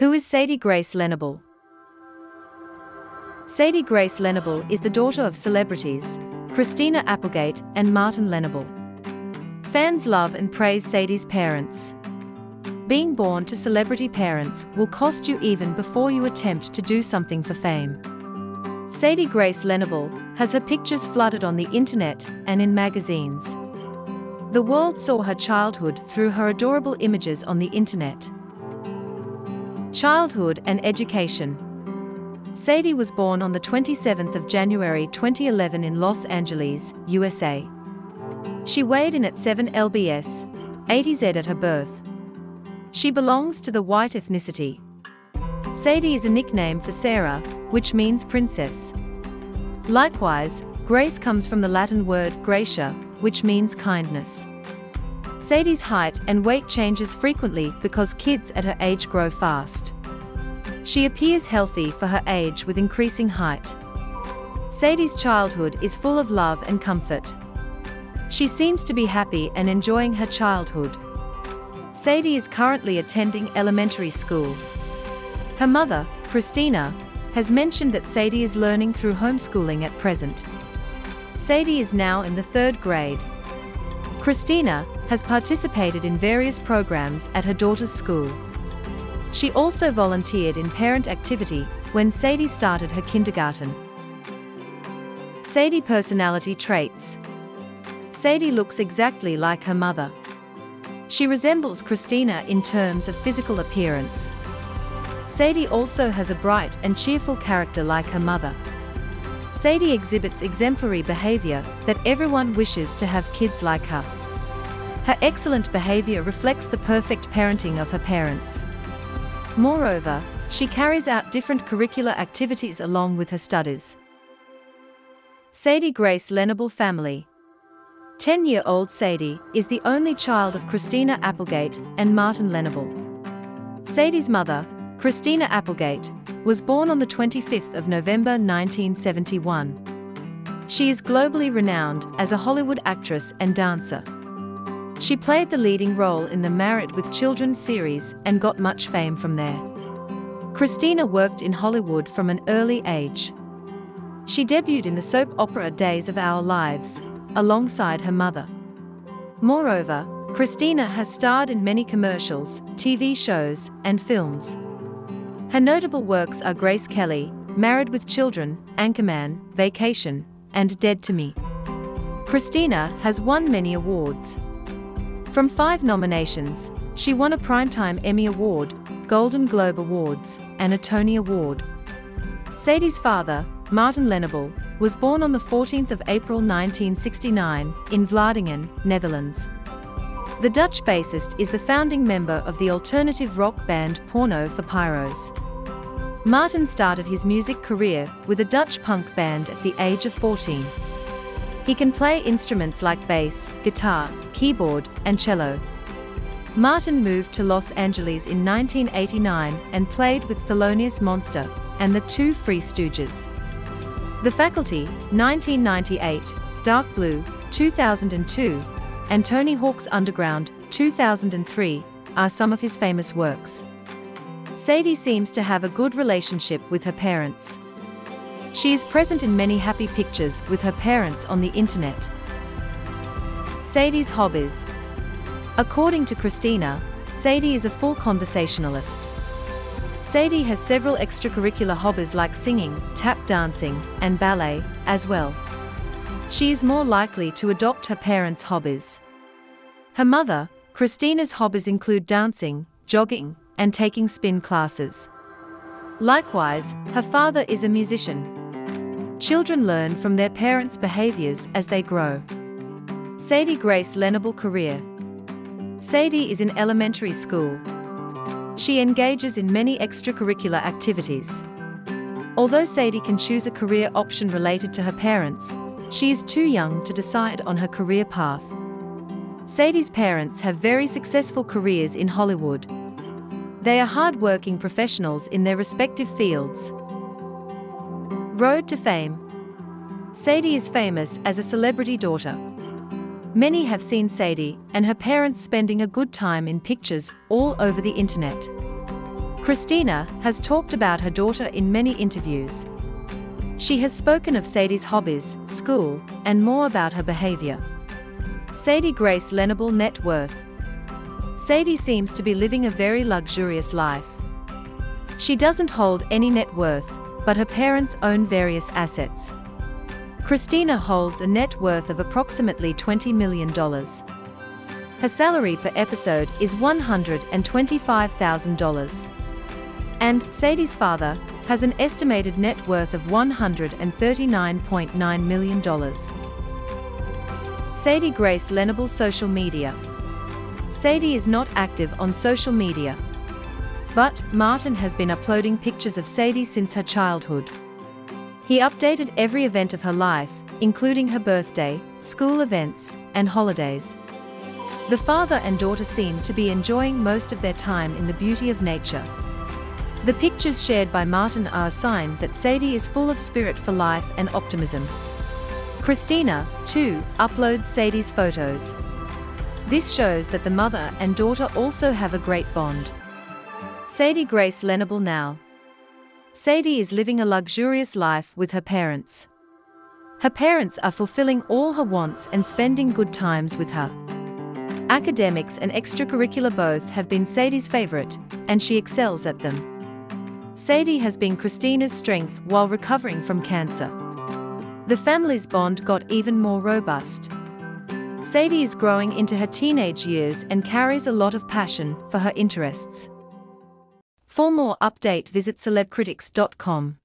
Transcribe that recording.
Who is Sadie Grace Lenoble? Sadie Grace Lenoble is the daughter of celebrities Christina Applegate and Martyn Lenoble. Fans love and praise Sadie's parents. Being born to celebrity parents will cost you even before you attempt to do something for fame. Sadie Grace Lenoble has her pictures flooded on the internet and in magazines. The world saw her childhood through her adorable images on the internet. Childhood and education. Sadie was born on the 27th of January 2011 in Los Angeles, USA. She weighed in at 7 lbs, 80 z at her birth. She belongs to the white ethnicity. Sadie is a nickname for Sarah, which means princess. Likewise, grace comes from the Latin word gratia, which means kindness. Sadie's height and weight changes frequently because kids at her age grow fast. She appears healthy for her age with increasing height. Sadie's childhood is full of love and comfort. She seems to be happy and enjoying her childhood. Sadie is currently attending elementary school. Her mother, Christina, has mentioned that Sadie is learning through homeschooling at present. Sadie is now in the third grade. Christina has participated in various programs at her daughter's school. She also volunteered in parent activity when Sadie started her kindergarten. Sadie personality traits. Sadie looks exactly like her mother. She resembles Christina in terms of physical appearance. Sadie also has a bright and cheerful character like her mother. Sadie exhibits exemplary behavior that everyone wishes to have kids like her. Her excellent behavior reflects the perfect parenting of her parents. Moreover, she carries out different curricular activities along with her studies. Sadie Grace Lenoble Family 10 year old Sadie is the only child of Christina Applegate and Martyn Lenoble. Sadie's mother, Christina Applegate, was born on the 25th of November 1971. She is globally renowned as a Hollywood actress and dancer. She played the leading role in the Married with Children series and got much fame from there. Christina worked in Hollywood from an early age. She debuted in the soap opera Days of Our Lives, alongside her mother. Moreover, Christina has starred in many commercials, TV shows, and films. Her notable works are Grace Kelly, Married with Children, Anchorman, Vacation, and Dead to Me. Christina has won many awards. From five nominations, she won a Primetime Emmy Award, Golden Globe Awards, and a Tony Award. Sadie's father, Martyn Lenoble, was born on the 14th of April 1969 in Vlaardingen, Netherlands. The Dutch bassist is the founding member of the alternative rock band Porno for Pyros. Martyn started his music career with a Dutch punk band at the age of 14. He can play instruments like bass, guitar, keyboard, and cello. Martyn moved to Los Angeles in 1989 and played with Thelonious Monster and the Too Free Stooges. The Faculty, 1998, Dark Blue, 2002, and Tony Hawk's Underground, 2003, are some of his famous works. Sadie seems to have a good relationship with her parents. She is present in many happy pictures with her parents on the internet. Sadie's hobbies. According to Christina, Sadie is a full conversationalist. Sadie has several extracurricular hobbies like singing, tap dancing, and ballet, as well she is more likely to adopt her parents' hobbies. Her mother, Christina's hobbies include dancing, jogging, and taking spin classes. Likewise, her father is a musician. Children learn from their parents' behaviors as they grow. Sadie Grace Lenoble Career Sadie is in elementary school. She engages in many extracurricular activities. Although Sadie can choose a career option related to her parents, she is too young to decide on her career path. Sadie's parents have very successful careers in Hollywood. They are hard-working professionals in their respective fields. Road to Fame Sadie is famous as a celebrity daughter. Many have seen Sadie and her parents spending a good time in pictures all over the internet. Christina has talked about her daughter in many interviews. She has spoken of Sadie's hobbies, school, and more about her behavior. Sadie Grace Lenoble net worth. Sadie seems to be living a very luxurious life. She doesn't hold any net worth, but her parents own various assets. Christina holds a net worth of approximately $20 million. Her salary per episode is $125,000. And Sadie's father has an estimated net worth of $139.9 million. Sadie Grace Lenoble Social Media Sadie is not active on social media. But Martyn has been uploading pictures of Sadie since her childhood. He updated every event of her life, including her birthday, school events, and holidays. The father and daughter seem to be enjoying most of their time in the beauty of nature. The pictures shared by Martyn are a sign that Sadie is full of spirit for life and optimism. Christina, too, uploads Sadie's photos. This shows that the mother and daughter also have a great bond. Sadie Grace Lenoble now. Sadie is living a luxurious life with her parents. Her parents are fulfilling all her wants and spending good times with her. Academics and extracurricular both have been Sadie's favorite, and she excels at them. Sadie has been Christina's strength while recovering from cancer. The family's bond got even more robust. Sadie is growing into her teenage years and carries a lot of passion for her interests. For more update visit celebcritics.com.